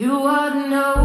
You ought to know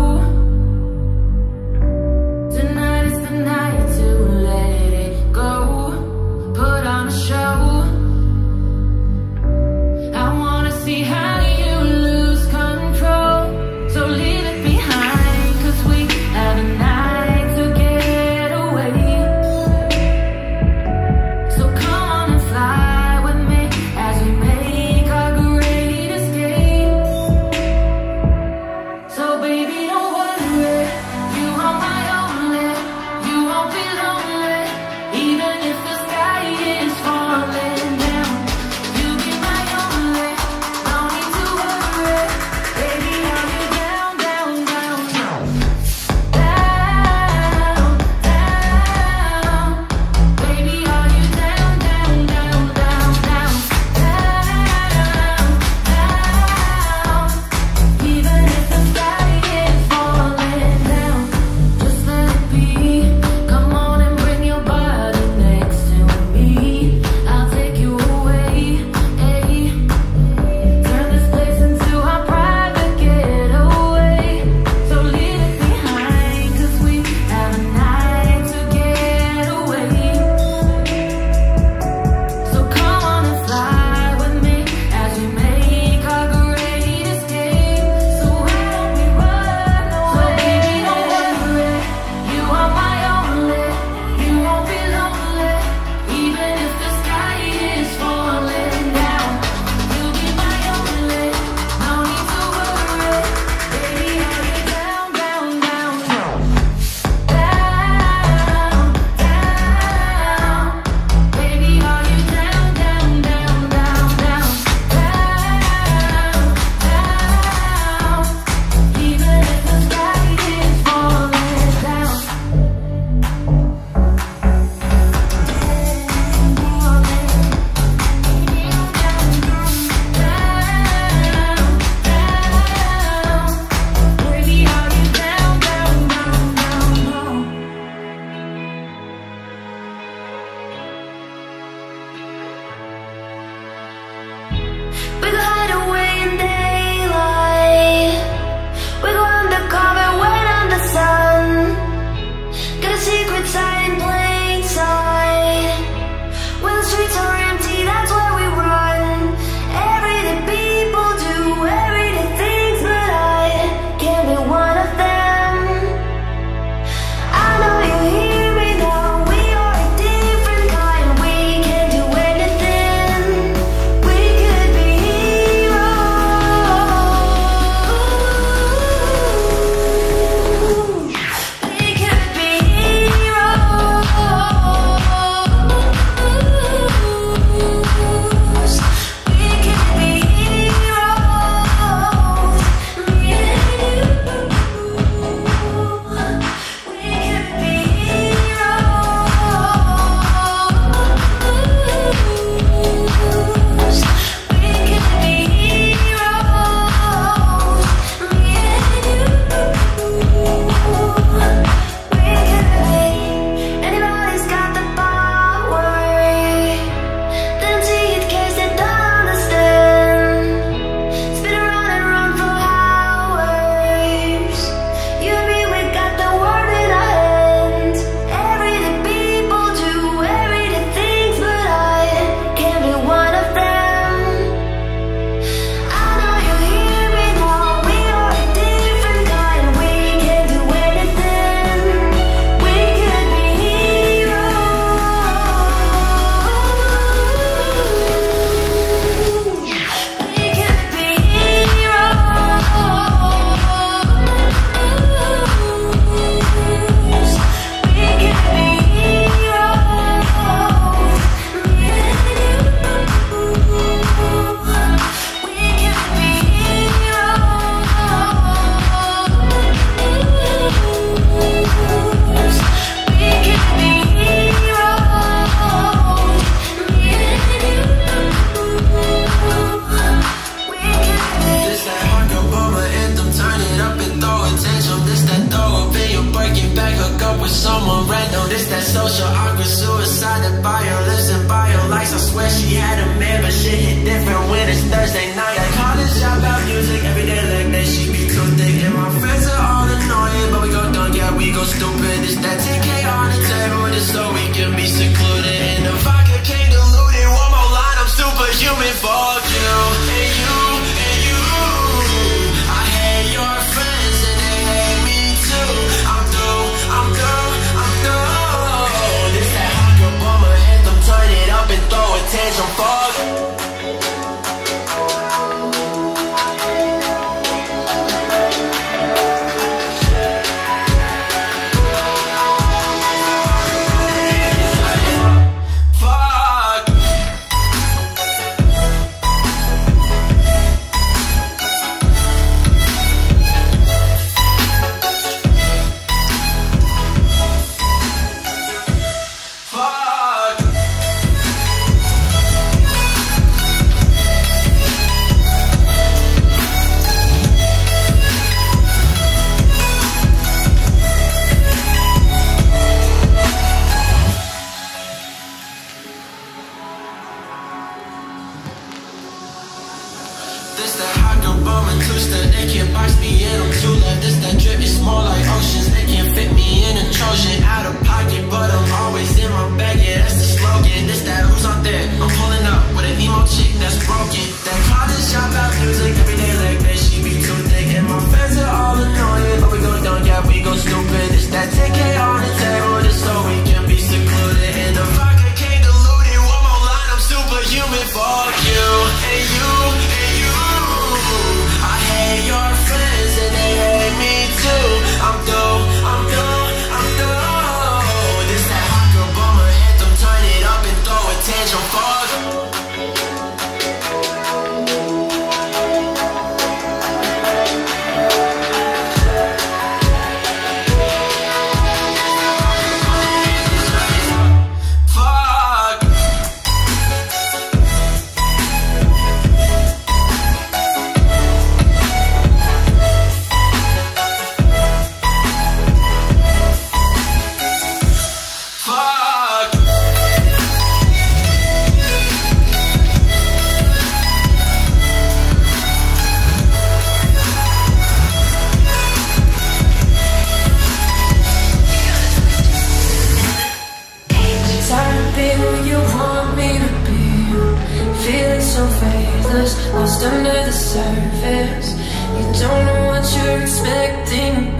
so faithless, lost under the surface. You don't know what you're expecting.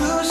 Loose.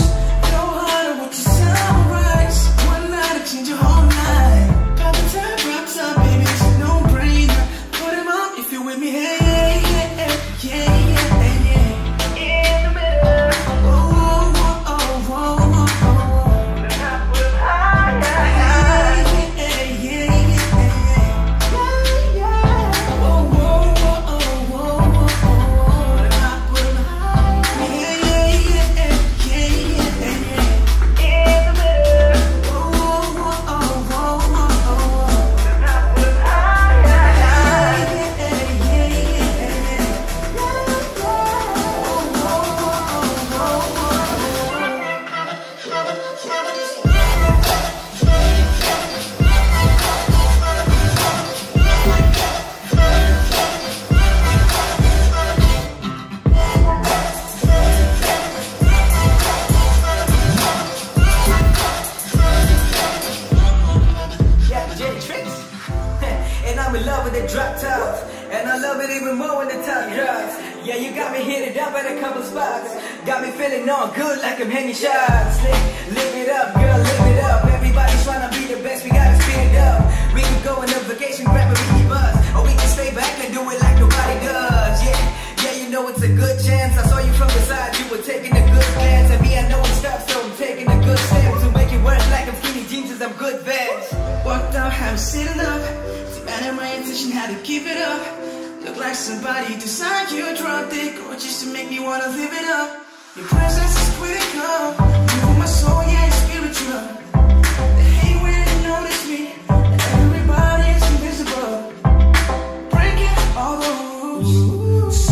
The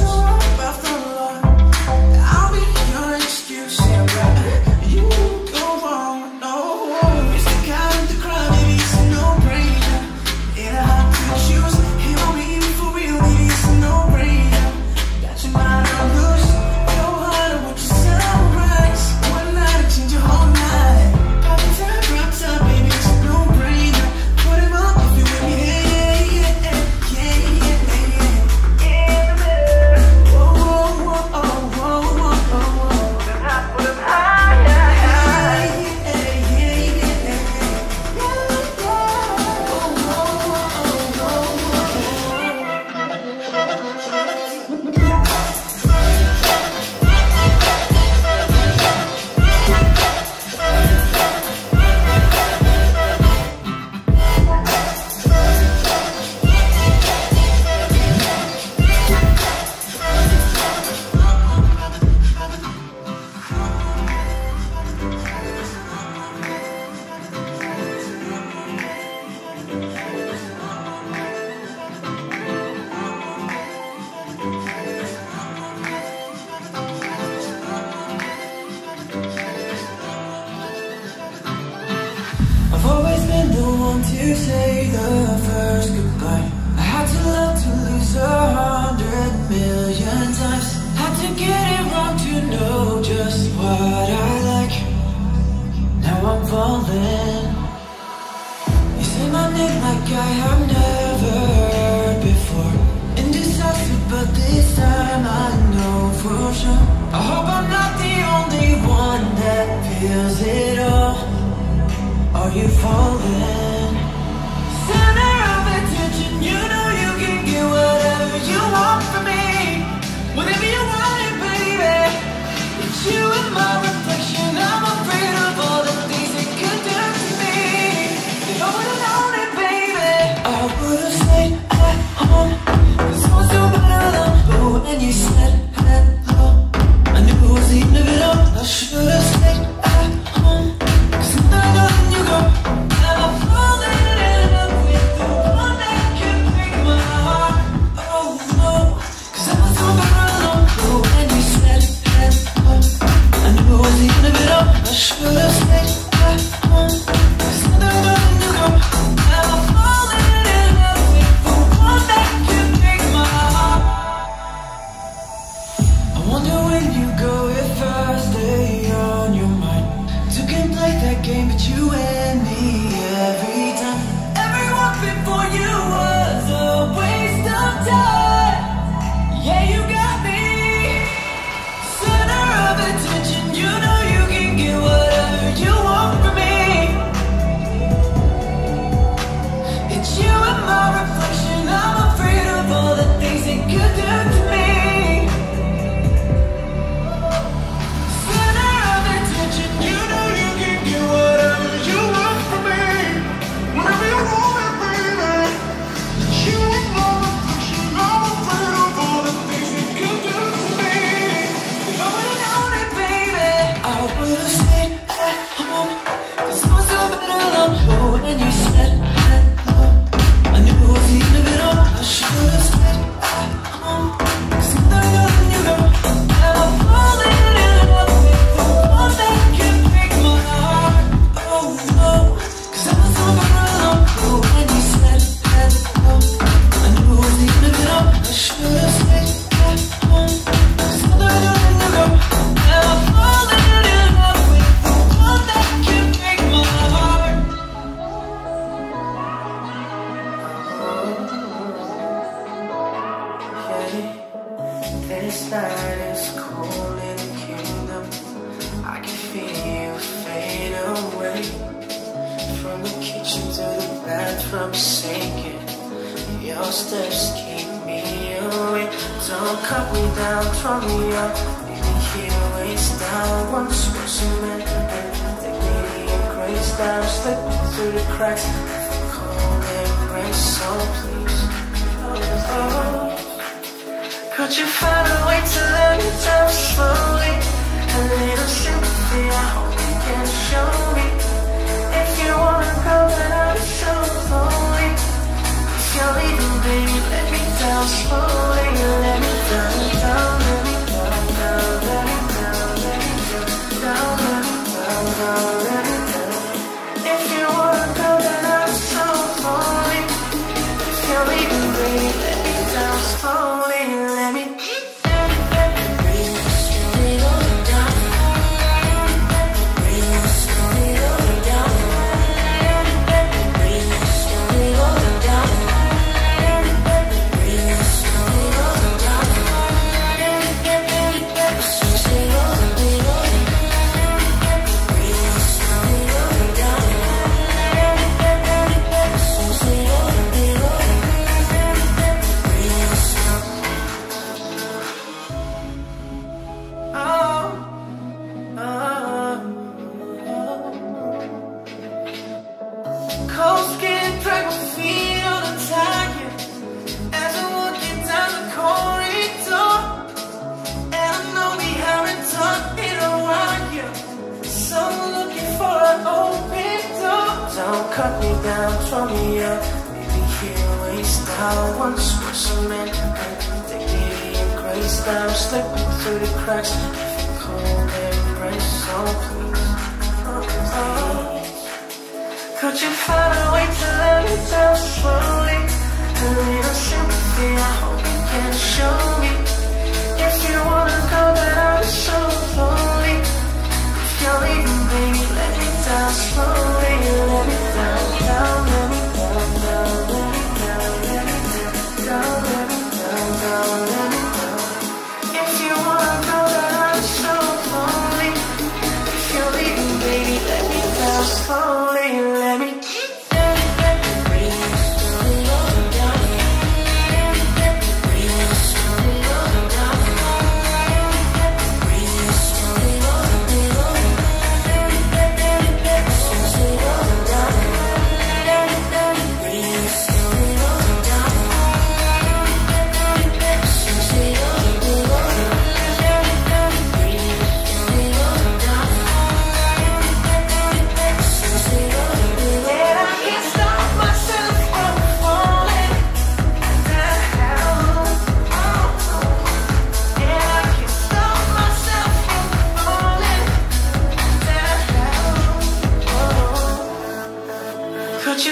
moment. They gave grace, now I'm slipping through the cracks. If you cold embrace, so please, oh. Could you find a way to let me down slowly? A little sympathy, I hope you can show me. If you wanna go, that I'm so lonely. If you're leaving, baby, let me down slowly. Let me down, down, let me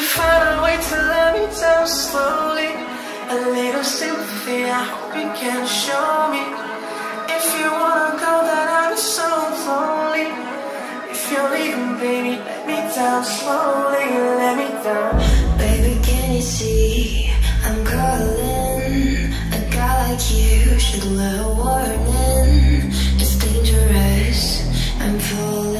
find a way to let me down slowly. A little sympathy, I hope you can show me. If you wanna go, that I'm so lonely. If you're leaving, baby, let me down slowly Let me down. Baby, can you see? I'm calling. A guy like you should let a warning. It's dangerous, I'm falling.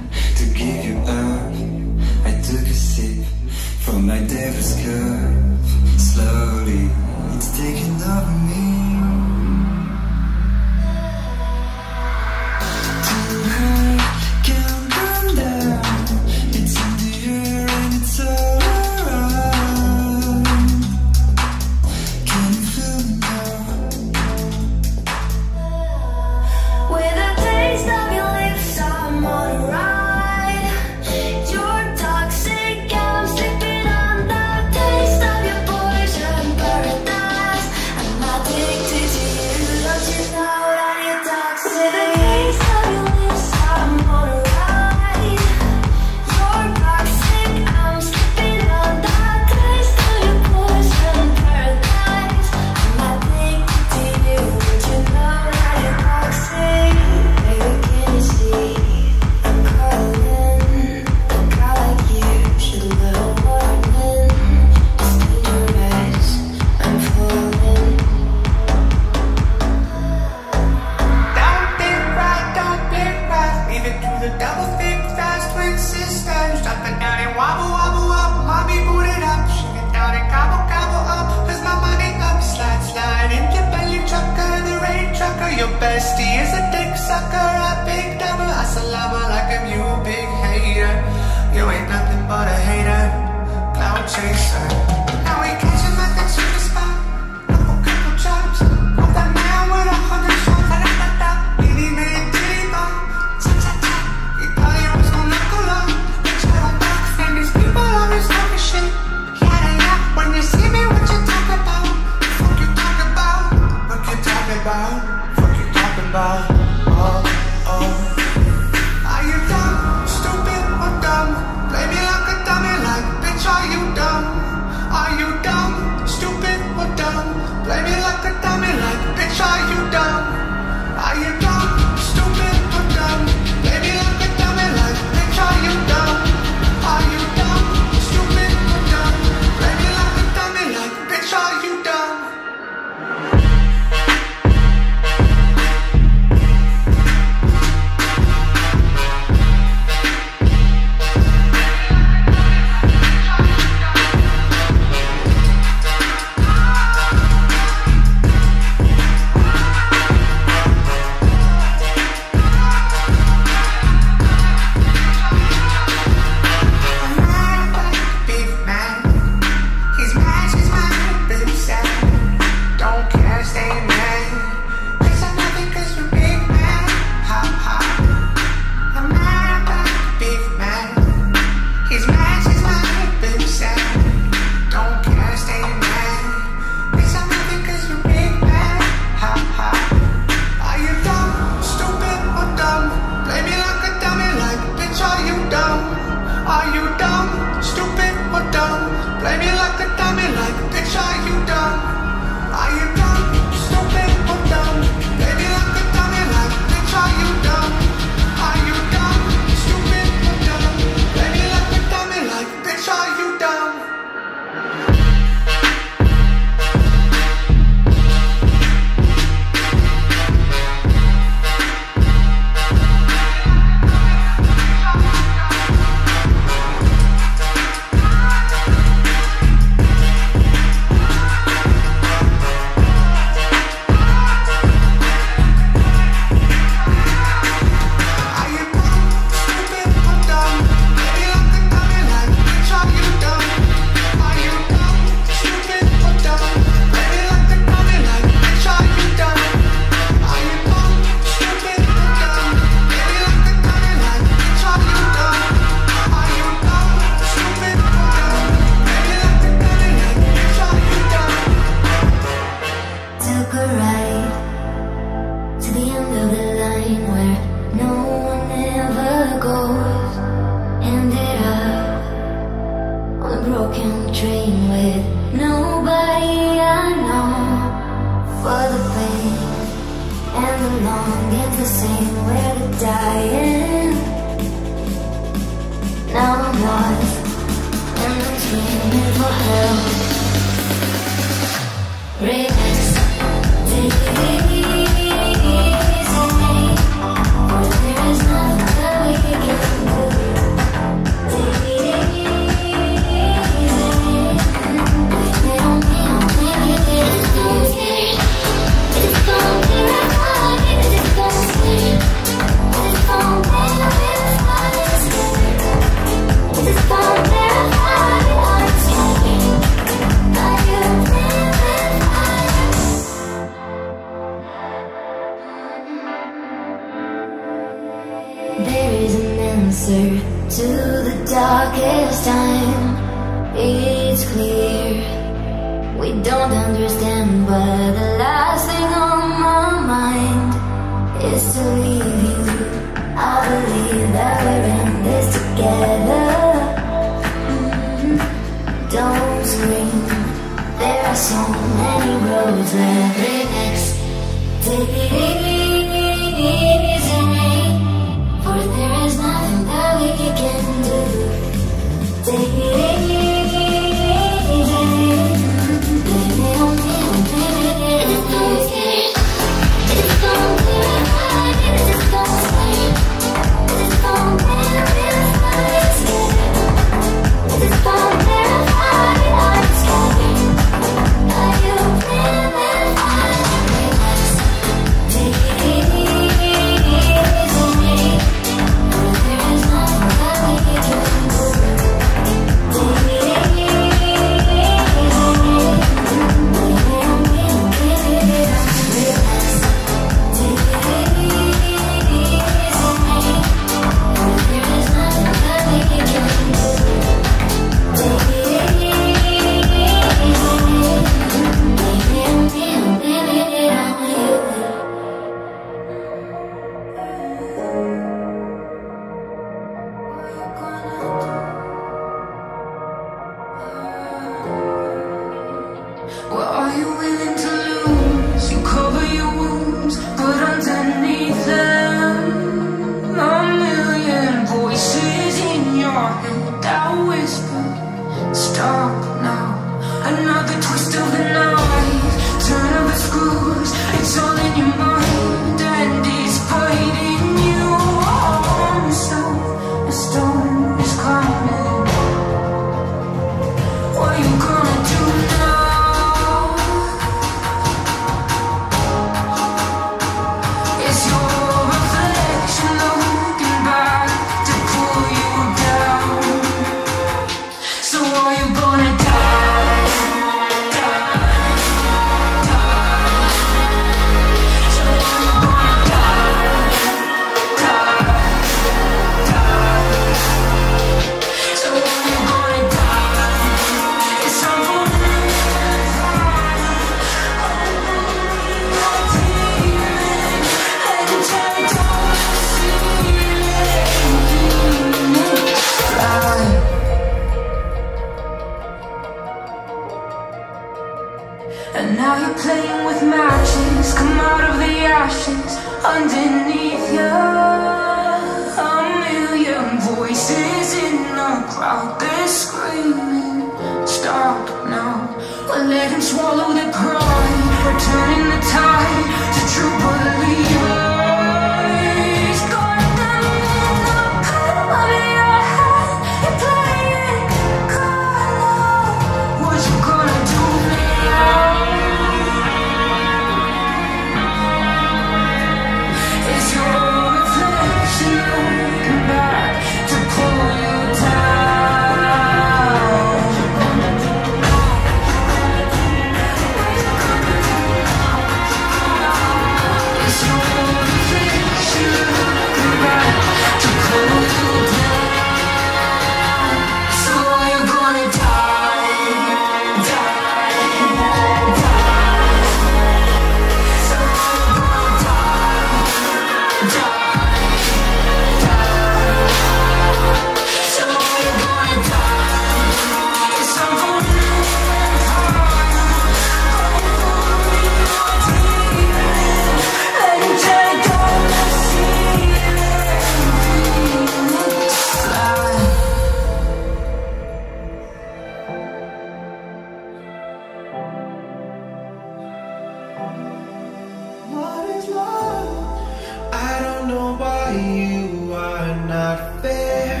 not fair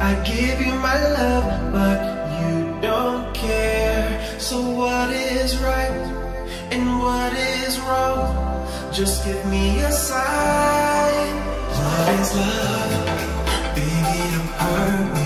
I give you my love, but you don't care So what is right and what is wrong? Just give me a sign What is love? Baby, I'm hurt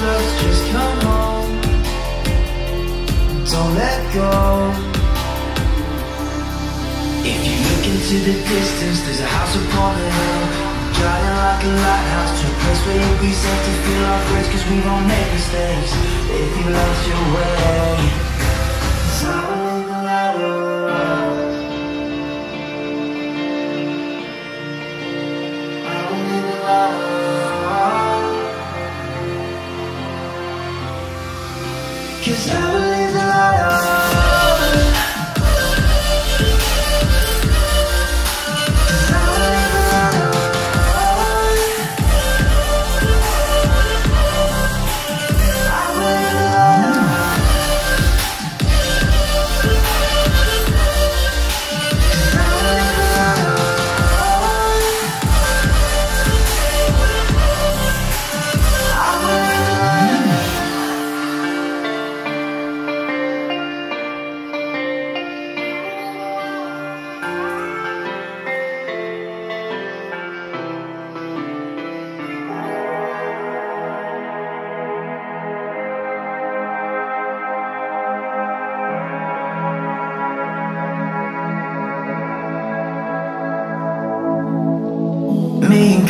friend Just come home. Don't let go. If you look into the distance, there's a house upon the hill. Driving like a lighthouse to a place where you'll be safe to feel our grace Cause we won't make mistakes. If you lost your way Cause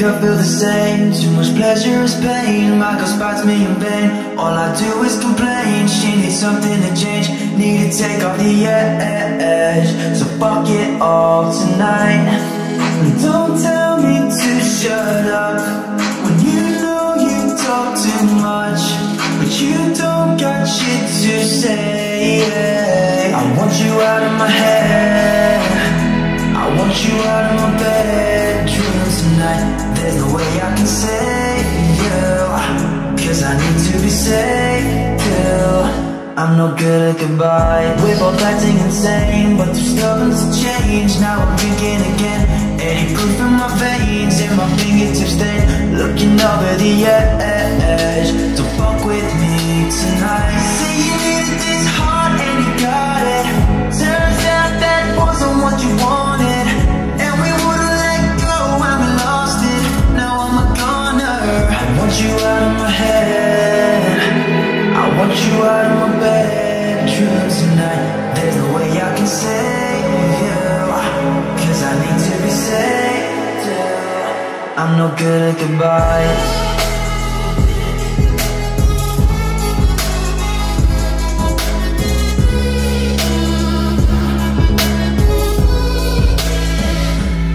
And Kurt feel the same. Too much pleasure is pain. Girl spots me in vain. All I do is complain. She needs something to change. Need to take off the edge. So fuck it all tonight. Don't tell me to shut up. When you know you talk too much But you don't got shit to say I want you out of my head. I want you out of my tonight There's no way I can save you. Cause I need to be saved too I'm no good at goodbye. We're both acting insane But too stubborn to change. Now I'm drinking again. Any proof in my veins And my fingertips stain Looking over the edge. Don't fuck with me tonight. Say you you out of my bedroom tonight. There's no way I can save you Cause I need to be saved. I'm no good at goodbyes.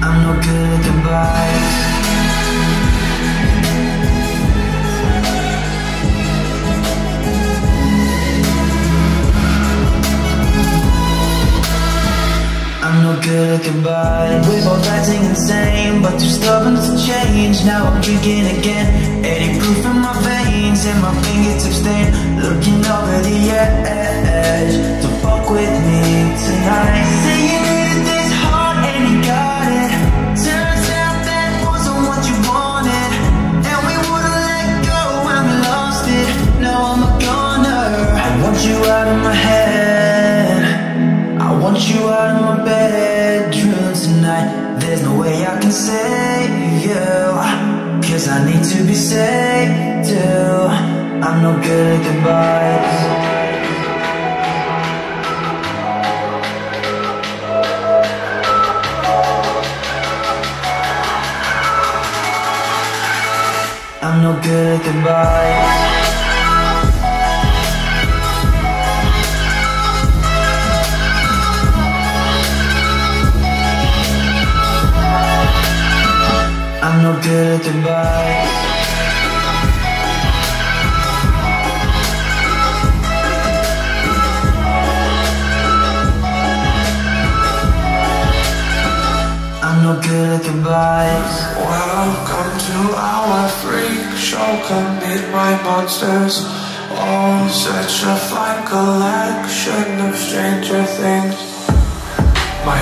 I'm no good at goodbyes no good goodbye We're both acting insane But too stubborn to change. Now I'm drinking again. Any proof in my veins? And my fingertips stain Looking over the edge Say two. I'm no good at goodbyes. I'm no good at goodbyes. I'm no good at goodbyes. no good at goodbyes Welcome to our freak show. Come meet my monsters. Oh, such a fine collection of stranger things. My